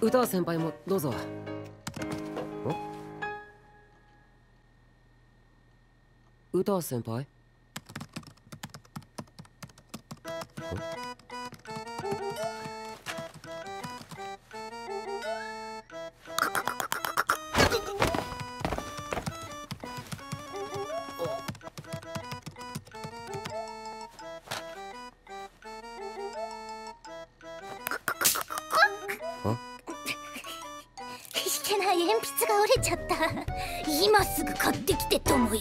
歌先輩もどうぞ。歌先輩？けない鉛筆が折れちゃった。今すぐ買ってきて友よ